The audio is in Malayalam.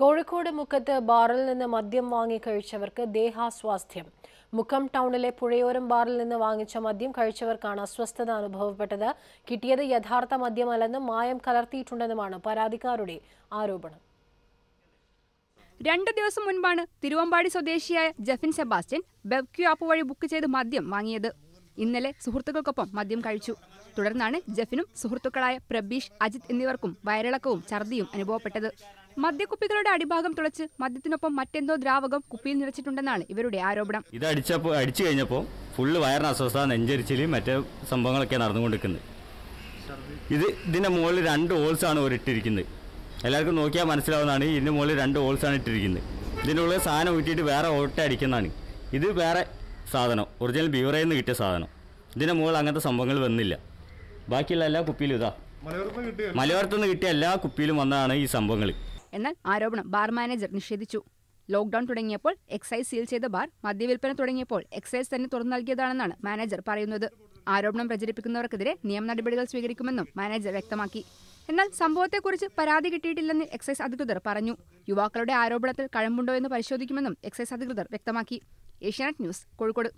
കോഴിക്കോട് മുക്കത്ത് ബാറിൽ നിന്ന് മദ്യം വാങ്ങി കഴിച്ചവർക്ക് ദേഹാസ്വാസ്ഥ്യം. മുക്കം ടൗണിലെ പുഴയോരം ബാറിൽ നിന്ന് വാങ്ങിച്ച മദ്യം കഴിച്ചവർക്കാണ് അസ്വസ്ഥത അനുഭവപ്പെട്ടത്. കിട്ടിയത് യഥാർത്ഥ മദ്യമല്ലെന്നും മായം കലർത്തിയിട്ടുണ്ടെന്നുമാണ് പരാതിക്കാരുടെ ആരോപണം. രണ്ടു ദിവസം മുൻപാണ് തിരുവമ്പാടി സ്വദേശിയായ ജഫിൻ സെബാസ്റ്റ്യൻ ബെബ്ക്യു ആപ്പ് വഴി ബുക്ക് ചെയ്ത് മദ്യം വാങ്ങിയത്. ഇന്നലെ സുഹൃത്തുക്കൾക്കൊപ്പം മദ്യം കഴിച്ചു. തുടർന്നാണ് ജഫിനും സുഹൃത്തുക്കളായ പ്രബീഷ് അജിത് എന്നിവർക്കും വയറിളക്കവും ഛർദിയും അനുഭവപ്പെട്ടത്. മദ്യക്കുപ്പികളുടെ അടിഭാഗം തുളച്ച് മദ്യത്തിനൊപ്പം മറ്റെന്തോ ദ്രാവകം കുപ്പിയിൽ നിറച്ചിട്ടുണ്ടെന്നാണ് ഇവരുടെ ആരോപണം. ഇത് അടിച്ചപ്പോൾ അടിച്ചു കഴിഞ്ഞപ്പോൾ ഫുള്ള് വയറിന് അസ്വസ്ഥത നെഞ്ചരിച്ചിൽ മറ്റേ സംഭവങ്ങളൊക്കെ നടന്നുകൊണ്ടിരിക്കുന്നത്. ഇത് ഇതിന്റെ മുകളിൽ രണ്ട് ഹോൾസ് ആണ് ഇട്ടിരിക്കുന്നത്. എല്ലാവർക്കും നോക്കിയാൽ മനസ്സിലാവുന്നതാണ് ഇതിന്റെ മുകളിൽ രണ്ട് ഹോൾസ് ആണ് ഇട്ടിരിക്കുന്നത്. ഇതിന്റെ സാധനം ഊറ്റിയിട്ട് വേറെ ഓട്ട അടിക്കുന്നതാണ്. ഇത് വേറെ സാധനം. ഒറിജിനൽ ബീവറയിൽ നിന്ന് കിട്ടിയ സാധനം. ഇതിന്റെ മുകളിൽ അങ്ങനത്തെ സംഭവങ്ങൾ വന്നില്ല. ബാക്കിയുള്ള എല്ലാ കുപ്പിയിലും ഇതാ. മലയോരത്തു നിന്ന് കിട്ടിയ എല്ലാ കുപ്പിയിലും വന്നതാണ് ഈ സംഭവങ്ങൾ എന്നാൽ ആരോപണം ബാർ മാനേജർ നിഷേധിച്ചു. ലോക്ഡൌൺ തുടങ്ങിയപ്പോൾ എക്സൈസ് സീൽ ചെയ്ത ബാർ മദ്യവിൽപ്പന തുടങ്ങിയപ്പോൾ എക്സൈസ് തന്നെ തുറന്നു നൽകിയതാണെന്നാണ് മാനേജർ പറയുന്നത്. ആരോപണം പ്രചരിപ്പിക്കുന്നവർക്കെതിരെ നിയമ നടപടികൾ സ്വീകരിക്കുമെന്നും മാനേജർ വ്യക്തമാക്കി. എന്നാൽ സംഭവത്തെക്കുറിച്ച് പരാതി കിട്ടിയിട്ടില്ലെന്ന് എക്സൈസ് അധികൃതർ പറഞ്ഞു. യുവാക്കളുടെ ആരോപണത്തിൽ കഴമ്പുണ്ടോ എന്ന് പരിശോധിക്കുമെന്നും എക്സൈസ് അധികൃതർ വ്യക്തമാക്കി. ഏഷ്യാനെറ്റ് ന്യൂസ് കോഴിക്കോട്.